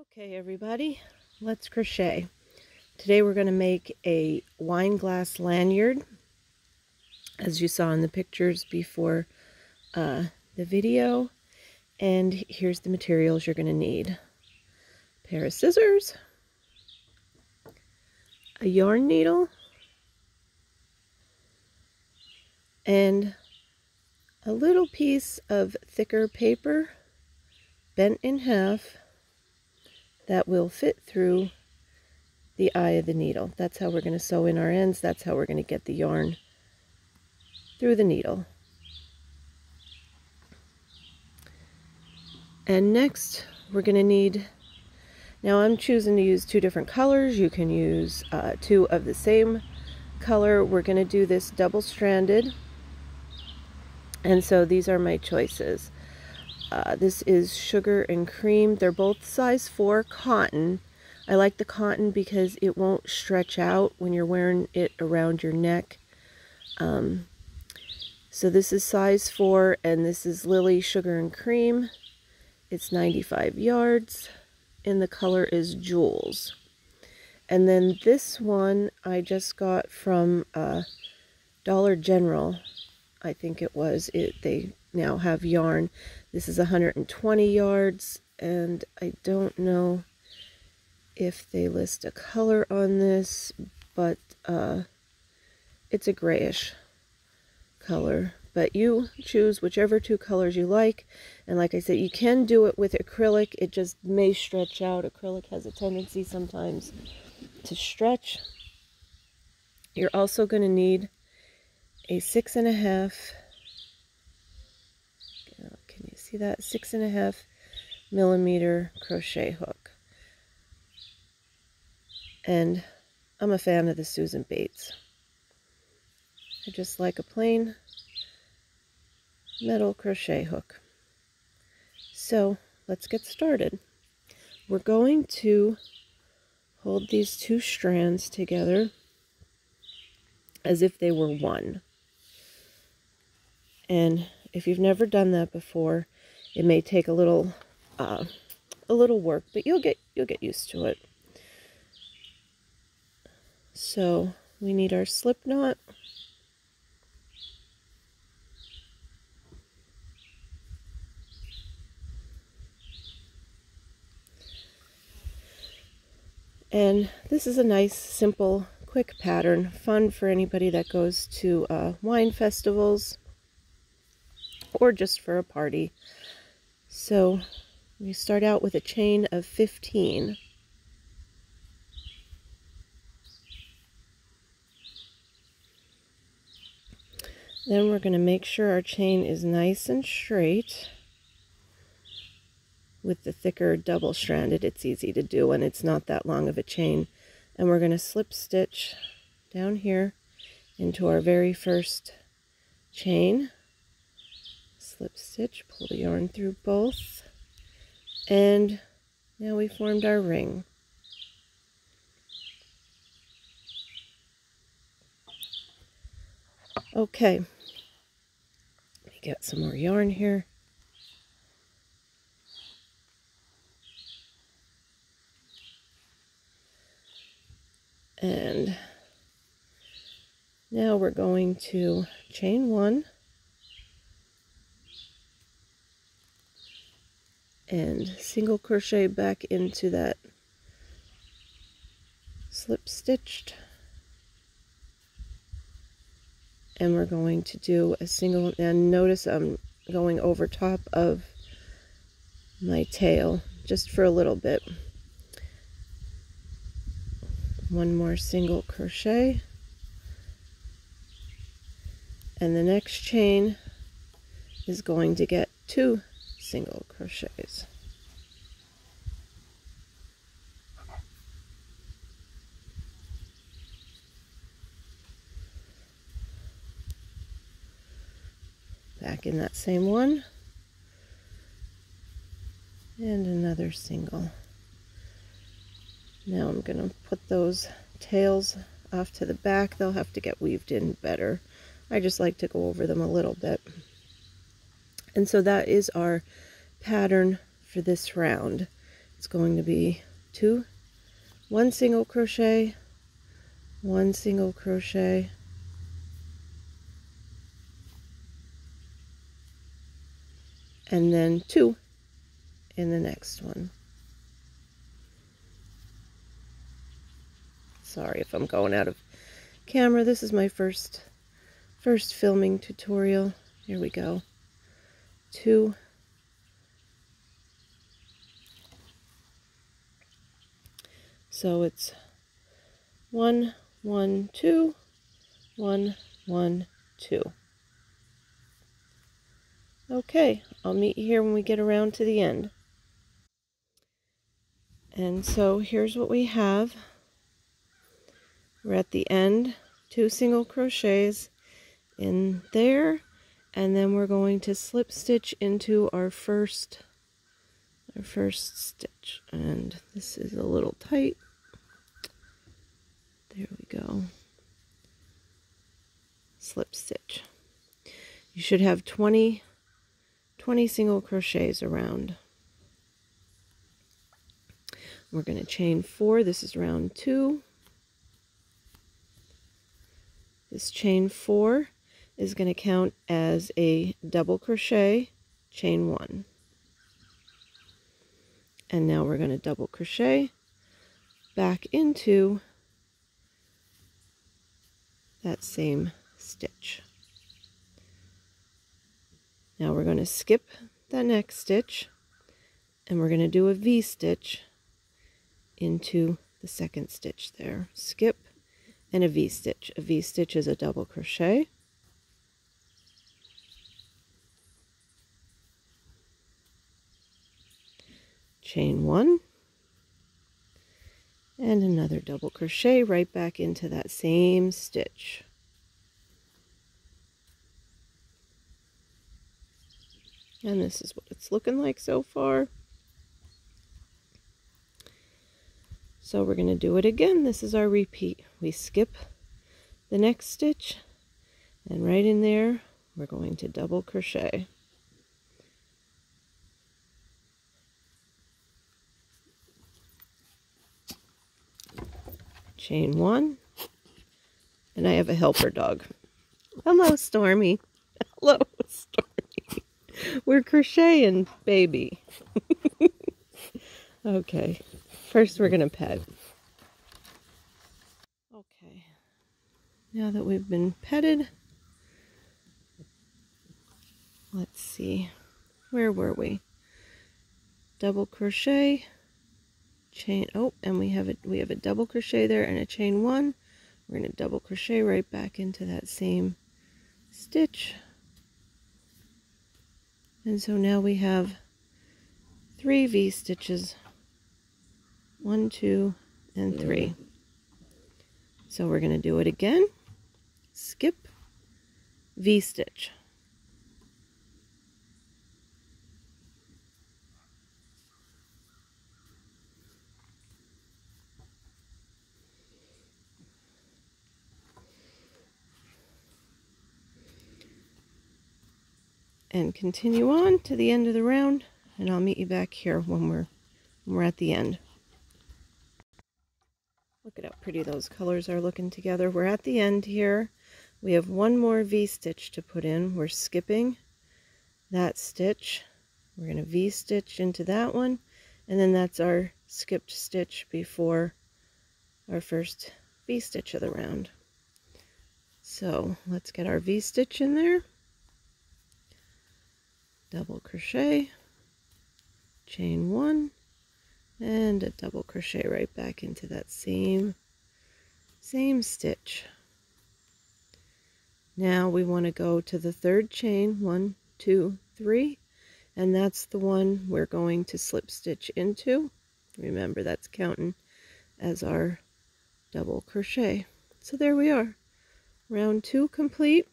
Okay everybody, let's crochet. Today we're going to make a wine glass lanyard as you saw in the pictures before uh, the video. And here's the materials you're going to need. A pair of scissors, a yarn needle, and a little piece of thicker paper bent in half that will fit through the eye of the needle. That's how we're going to sew in our ends. That's how we're going to get the yarn through the needle. And next, we're going to need, now I'm choosing to use two different colors. You can use uh, two of the same color. We're going to do this double-stranded. And so these are my choices. Uh, this is sugar and cream. They're both size 4 cotton. I like the cotton because it won't stretch out when you're wearing it around your neck. Um, so this is size 4 and this is Lily Sugar and Cream. It's 95 yards and the color is Jewels. And then this one I just got from uh, Dollar General. I think it was. It They now have yarn. This is 120 yards, and I don't know if they list a color on this, but uh, it's a grayish color. But you choose whichever two colors you like. And like I said, you can do it with acrylic. It just may stretch out. Acrylic has a tendency sometimes to stretch. You're also going to need a six and a half See that? Six and a half millimeter crochet hook. And I'm a fan of the Susan Bates. I just like a plain metal crochet hook. So let's get started. We're going to hold these two strands together as if they were one. And if you've never done that before, it may take a little uh, a little work, but you'll get you'll get used to it. So we need our slip knot. And this is a nice, simple, quick pattern. Fun for anybody that goes to uh, wine festivals or just for a party. So we start out with a chain of 15. Then we're going to make sure our chain is nice and straight. With the thicker double stranded, it's easy to do and it's not that long of a chain. And we're going to slip stitch down here into our very first chain slip stitch, pull the yarn through both, and now we formed our ring. Okay, let me get some more yarn here. And now we're going to chain one and single crochet back into that slip stitched. And we're going to do a single and notice I'm going over top of my tail just for a little bit. One more single crochet. And the next chain is going to get two single crochets. Back in that same one. And another single. Now I'm going to put those tails off to the back. They'll have to get weaved in better. I just like to go over them a little bit. And so that is our pattern for this round. it's going to be two one single crochet one single crochet and then two in the next one. Sorry if I'm going out of camera. This is my first first filming tutorial. Here we go. Two So it's one, one, two, one, one, two. Okay, I'll meet you here when we get around to the end. And so here's what we have. We're at the end, two single crochets in there, and then we're going to slip stitch into our first our first stitch. And this is a little tight. There we go. Slip stitch. You should have 20 20 single crochets around. We're going to chain four. This is round two. This chain four is going to count as a double crochet, chain one. And now we're going to double crochet back into that same stitch. Now we're going to skip the next stitch and we're going to do a V-stitch into the second stitch there. Skip and a V-stitch. A V-stitch is a double crochet. Chain one and another double crochet right back into that same stitch. And this is what it's looking like so far. So we're going to do it again. This is our repeat. We skip the next stitch and right in there we're going to double crochet. Chain one. And I have a helper dog. Hello, Stormy. Hello, Stormy. We're crocheting, baby. okay. First, we're going to pet. Okay. Now that we've been petted, let's see. Where were we? Double crochet, chain. Oh, and we have a we have a double crochet there and a chain one. We're going to double crochet right back into that same stitch. And so now we have three V-stitches. One, two, and three. So we're going to do it again. Skip, V-stitch. And continue on to the end of the round and I'll meet you back here when we're when we're at the end. Look at how pretty those colors are looking together. We're at the end here. We have one more V-stitch to put in. We're skipping that stitch. We're going to V-stitch into that one. And then that's our skipped stitch before our first V-stitch of the round. So let's get our V-stitch in there double crochet, chain one, and a double crochet right back into that same, same stitch. Now we want to go to the third chain, one, two, three, and that's the one we're going to slip stitch into. Remember that's counting as our double crochet. So there we are. Round two complete.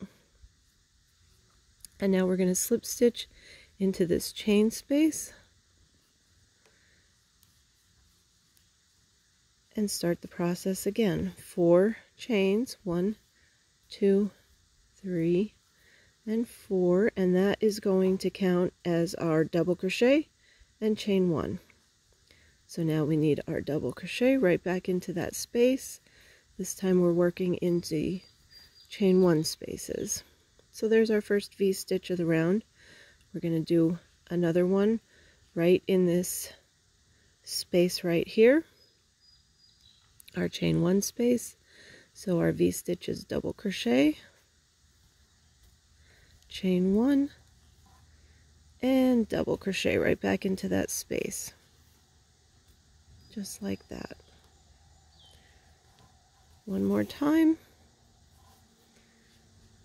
And now we're going to slip stitch into this chain space and start the process again. Four chains, one, two, three, and four, and that is going to count as our double crochet and chain one. So now we need our double crochet right back into that space. This time we're working into chain one spaces. So there's our first V-stitch of the round. We're going to do another one right in this space right here, our chain one space. So our V-stitch is double crochet, chain one, and double crochet right back into that space. Just like that. One more time.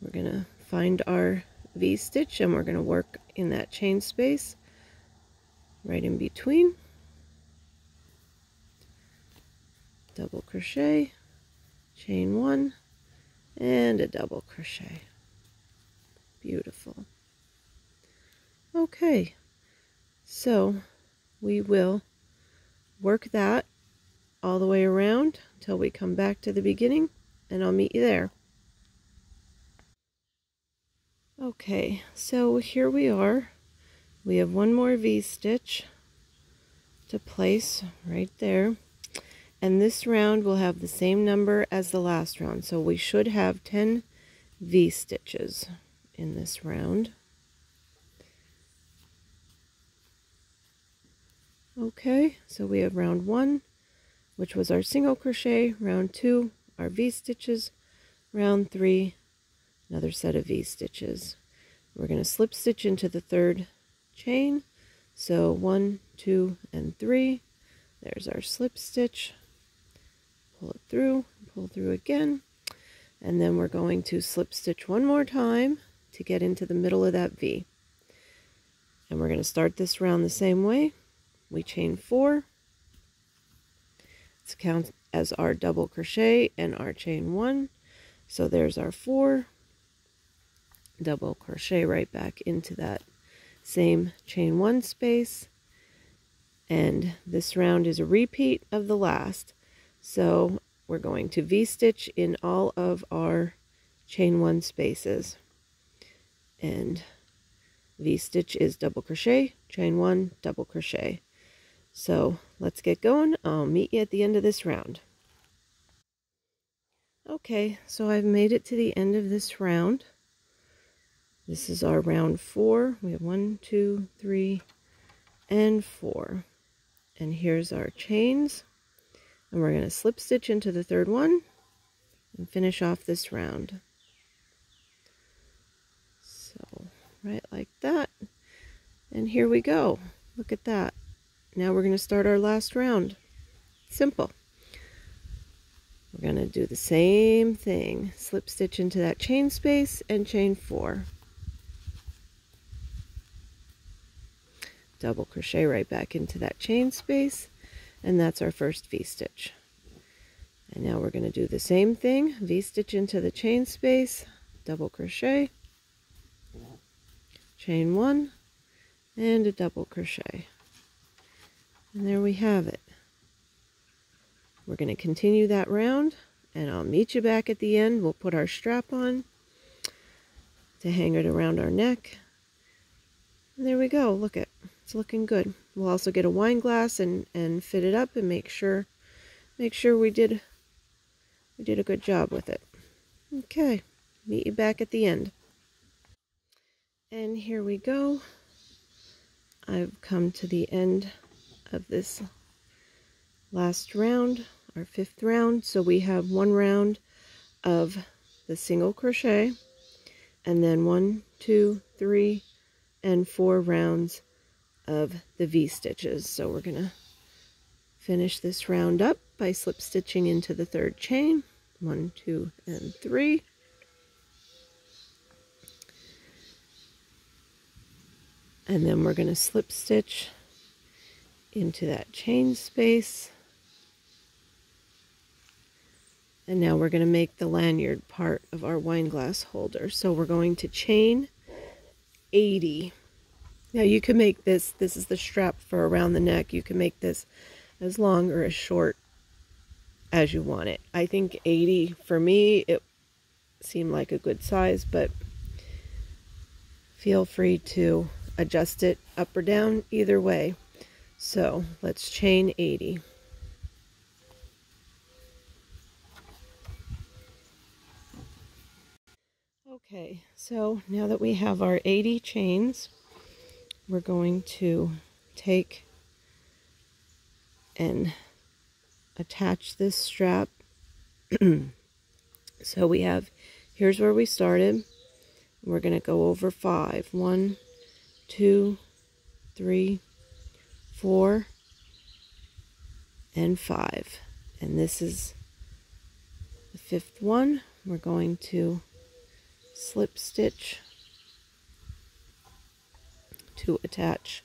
We're going to find our V-stitch and we're going to work in that chain space right in between. Double crochet, chain one, and a double crochet. Beautiful. Okay, so we will work that all the way around until we come back to the beginning and I'll meet you there. Okay, so here we are. We have one more V-stitch to place right there. And this round will have the same number as the last round. So we should have 10 V-stitches in this round. Okay, so we have round one, which was our single crochet, round two, our V-stitches, round three, another set of V-stitches. We're going to slip stitch into the third chain. So one, two, and three. There's our slip stitch. Pull it through, pull through again. And then we're going to slip stitch one more time to get into the middle of that V. And we're going to start this round the same way we chain four. It's count as our double crochet and our chain one. So there's our four. Double crochet right back into that same chain one space. And this round is a repeat of the last. So we're going to V-stitch in all of our chain one spaces. And V-stitch is double crochet, chain one, double crochet. So let's get going. I'll meet you at the end of this round. Okay, so I've made it to the end of this round. This is our round four. We have one, two, three, and four. And here's our chains. And we're going to slip stitch into the third one and finish off this round. So, right like that. And here we go. Look at that. Now we're going to start our last round. Simple. We're going to do the same thing. Slip stitch into that chain space and chain four. Double crochet right back into that chain space and that's our first V-stitch. And now we're going to do the same thing. V-stitch into the chain space, double crochet, chain one, and a double crochet. And there we have it. We're going to continue that round and I'll meet you back at the end. We'll put our strap on to hang it around our neck. And there we go. Look at it's looking good. We'll also get a wine glass and, and fit it up and make sure make sure we did we did a good job with it. Okay, meet you back at the end. And here we go. I've come to the end of this last round, our fifth round. So we have one round of the single crochet and then one, two, three, and four rounds of the V-stitches. So we're going to finish this round up by slip stitching into the third chain. One, two, and three. And then we're going to slip stitch into that chain space. And now we're going to make the lanyard part of our wine glass holder. So we're going to chain 80. Now you can make this, this is the strap for around the neck. You can make this as long or as short as you want it. I think 80 for me, it seemed like a good size, but feel free to adjust it up or down either way. So let's chain 80. Okay, so now that we have our 80 chains, we're going to take and attach this strap. so we have, here's where we started. We're going to go over five. One, two, three, four, and five. And this is the fifth one. We're going to slip stitch to attach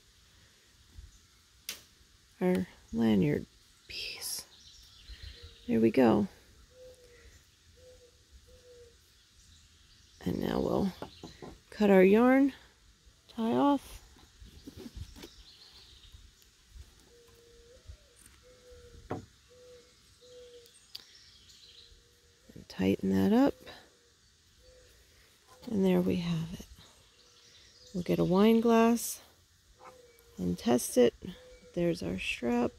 our lanyard piece. There we go. And now we'll cut our yarn, tie off. And tighten that up. And there we have it. We'll get a wine glass and test it. There's our strap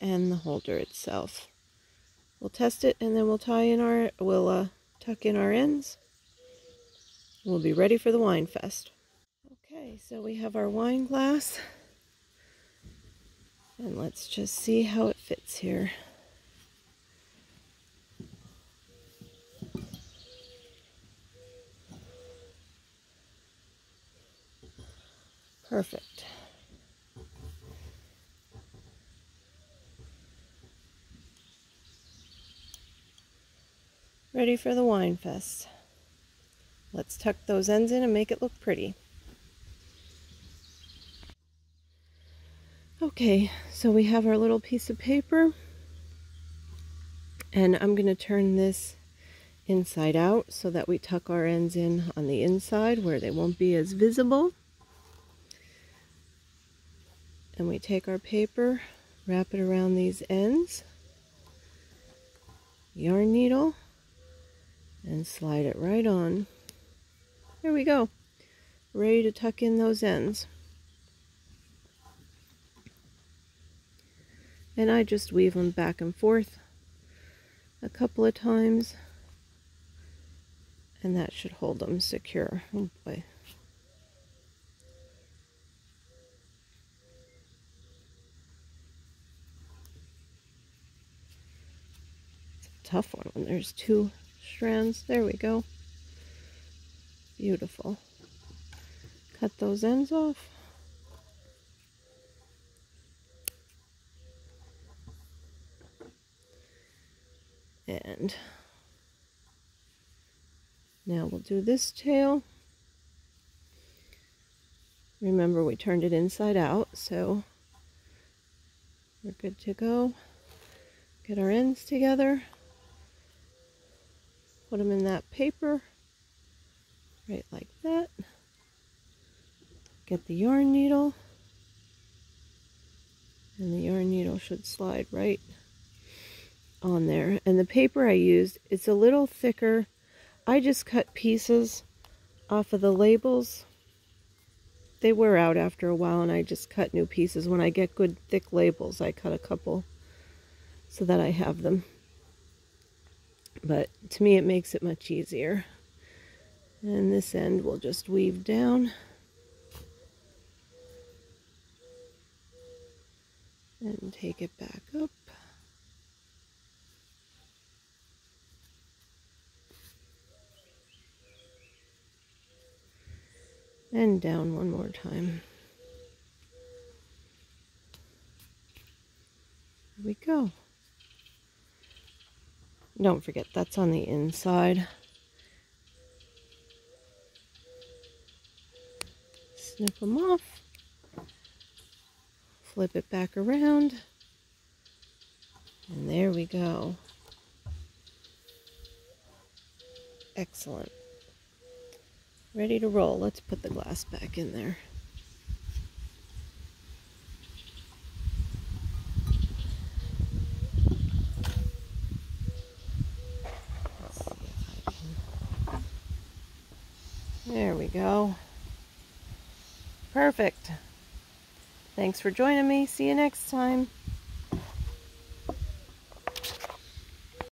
and the holder itself. We'll test it and then we'll tie in our, we'll uh, tuck in our ends. We'll be ready for the wine fest. Okay, so we have our wine glass. And let's just see how it fits here. Perfect. Ready for the wine fest. Let's tuck those ends in and make it look pretty. Okay, so we have our little piece of paper and I'm going to turn this inside out so that we tuck our ends in on the inside where they won't be as visible and we take our paper, wrap it around these ends, yarn needle, and slide it right on. There we go. Ready to tuck in those ends. And I just weave them back and forth a couple of times and that should hold them secure. Oh boy. Tough one when there's two strands. There we go. Beautiful. Cut those ends off. And now we'll do this tail. Remember we turned it inside out, so we're good to go. Get our ends together put them in that paper right like that. Get the yarn needle and the yarn needle should slide right on there. And the paper I used it's a little thicker. I just cut pieces off of the labels. They wear out after a while and I just cut new pieces. When I get good thick labels I cut a couple so that I have them but to me it makes it much easier. And this end will just weave down. And take it back up. And down one more time. Here we go. Don't forget, that's on the inside. Snip them off. Flip it back around. And there we go. Excellent. Ready to roll. Let's put the glass back in there. perfect. Thanks for joining me. See you next time.